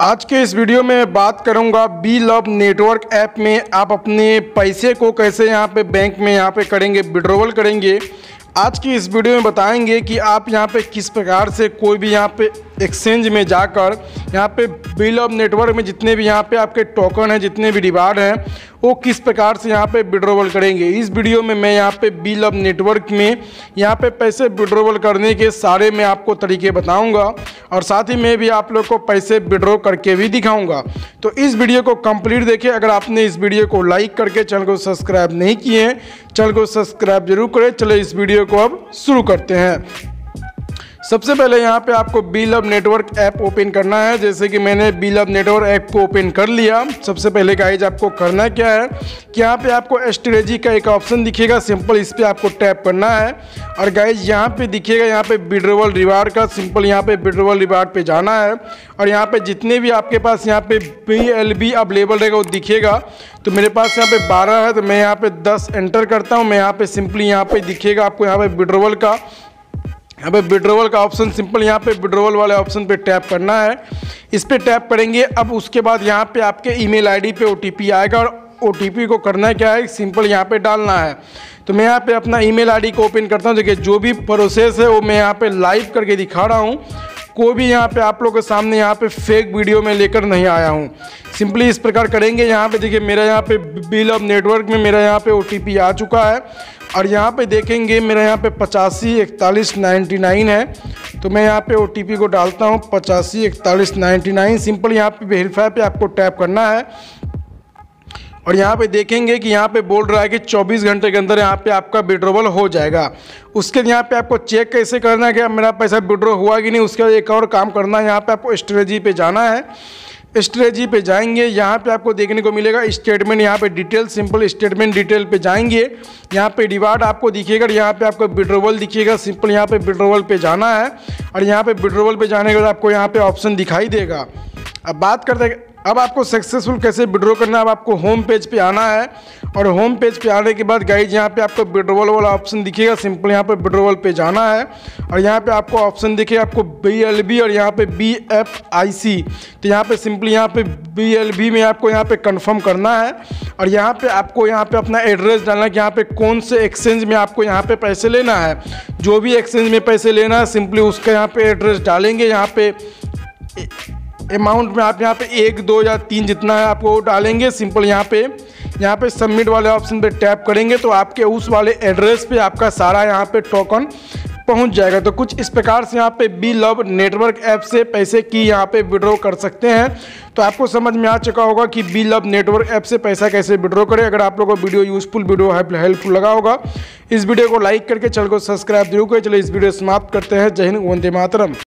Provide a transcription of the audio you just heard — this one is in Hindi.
आज के इस वीडियो में बात करूँगा बी लव नेटवर्क ऐप में आप अपने पैसे को कैसे यहाँ पे बैंक में यहाँ पे करेंगे विड्रोवल करेंगे। आज की इस वीडियो में बताएँगे कि आप यहाँ पे किस प्रकार से कोई भी यहाँ पे एक्सचेंज में जाकर यहाँ पे बिल ऑफ़ नेटवर्क में जितने भी यहाँ पे आपके टोकन हैं, जितने भी रिवार्ड हैं, वो किस प्रकार से यहाँ पे विड्रोवल करेंगे। इस वीडियो में मैं यहाँ पे बिल ऑफ़ नेटवर्क में यहाँ पे पैसे विड्रोवल करने के सारे मैं आपको तरीके बताऊँगा और साथ ही मैं भी आप लोग को पैसे विड्रॉ करके भी दिखाऊँगा। तो इस वीडियो को कंप्लीट देखिए। अगर आपने इस वीडियो को लाइक करके चैनल को सब्सक्राइब नहीं किए हैं, चैनल को सब्सक्राइब ज़रूर करें। चले इस वीडियो को अब शुरू करते हैं। सबसे पहले यहाँ पे आपको bill of network app open करना है जैसे कि मैंने बिल ऑफ़ नेटवर्क ऐप को ओपन कर लिया सबसे पहले गाइज़ आपको करना क्या है कि यहाँ पे आपको स्ट्रेजी का एक ऑप्शन दिखेगा सिंपल इस पर आपको टैप करना है और गाइज़ यहाँ पे दिखेगा यहाँ पे विड्रोवल रिवार्ड का सिंपल यहाँ पे विड्रोवल रिवार्ड पे जाना है और यहाँ पे जितने भी आपके पास यहाँ पे बी एल बी अवेलेबल रहेगा वो दिखेगा तो मेरे पास यहाँ पे 12 है तो मैं यहाँ पे 10 एंटर करता हूँ मैं यहाँ पे सिंपली यहाँ पे दिखेगा आपको यहाँ पे विड्रोवल का यहाँ पे विड्रोवल का ऑप्शन सिंपल यहाँ पे विड्रोवल वाले ऑप्शन पे टैप करना है। इस पर टैप करेंगे, अब उसके बाद यहाँ पे आपके ईमेल आईडी पे ओटीपी आएगा और ओटीपी को करना है क्या है? सिंपल यहाँ पे डालना है। तो मैं यहाँ पे अपना ईमेल आईडी को ओपन करता हूँ। देखिए, जो भी प्रोसेस है, वो मैं यहाँ पे लाइव करके दिखा रहा हूँ। कोई भी यहाँ पे आप लोगों के सामने यहाँ पे फेक वीडियो में लेकर नहीं आया हूँ। सिंपली इस प्रकार करेंगे यहाँ पे, देखिए, मेरा यहाँ पे बिल ऑफ़ नेटवर्क में मेरा यहाँ पे ओटीपी आ चुका है और यहाँ पे देखेंगे मेरा यहाँ पे पचासी इकतालीस नाइन्टी नाइन है। तो मैं यहाँ पे ओटीपी को डालता हूँ, पचासी इकतालीस नाइन्टी नाइन। सिंपल यहाँ पे वेरीफाई पे आपको टैप करना है। और यहाँ पे देखेंगे कि यहाँ पे बोल रहा है कि 24 घंटे के अंदर यहाँ पे आपका विड्रोवल हो जाएगा उसके यहाँ पे आपको चेक कैसे करना है कि मेरा पैसा विड्रो हुआ कि नहीं उसका एक और काम करना है यहाँ पे आपको स्ट्रेटजी पे जाना है स्ट्रेटजी पे जाएँगे यहाँ पे आपको देखने को मिलेगा स्टेटमेंट यहाँ पे डिटेल सिंपल स्टेटमेंट डिटेल पे जाएँगे यहाँ पे रिवार्ड आपको दिखेगा यहाँ पे आपको विड्रोवल दिखेगा सिंपल यहाँ पे विड्रोवल पे जाना है और यहाँ पे विड्रोवल पे जाने के बाद आपको यहाँ पे ऑप्शन दिखाई देगा अब बात करते अब आपको सक्सेसफुल कैसे विड्रॉ करना है अब आपको होम पेज पे आना है और होम पेज पे आने के बाद गाइज़ यहाँ पे आपको विड्रोवल वाला ऑप्शन दिखेगा सिंपल यहाँ पे विड्रोवल पे जाना है और यहाँ पे आपको ऑप्शन दिखेगा आपको बी एल बी और यहाँ पे बी एफ़ आई सी तो यहाँ पे सिंपली यहाँ पे बी एल बी में आपको यहाँ पे कंफर्म करना है और यहाँ पे आपको यहाँ पे अपना एड्रेस डालना है कि यहाँ पे कौन से एक्सचेंज में आपको यहाँ पे पैसे लेना है जो भी एक्सचेंज में पैसे लेना है सिंपली उसका यहाँ पे एड्रेस डालेंगे यहाँ पे अमाउंट में आप यहाँ पे एक, दो या तीन जितना है आपको डालेंगे। सिंपल यहाँ पे यहाँ पे सबमिट वाले ऑप्शन पे टैप करेंगे तो आपके उस वाले एड्रेस पे आपका सारा यहाँ पे टोकन पहुँच जाएगा। तो कुछ इस प्रकार से यहाँ पे बी लव नेटवर्क ऐप से पैसे की यहाँ पे विड्रॉ कर सकते हैं। तो आपको समझ में आ चुका होगा कि बी लव नेटवर्क ऐप से पैसा कैसे विड्रॉ करें। अगर आप लोगों को वीडियो यूजफुल वीडियो हेल्पफुल लगा होगा, इस वीडियो को लाइक करके चैनल को सब्सक्राइब ज़रूर करें। चलो इस वीडियो समाप्त करते हैं। जय हिंद, वंदे मातरम।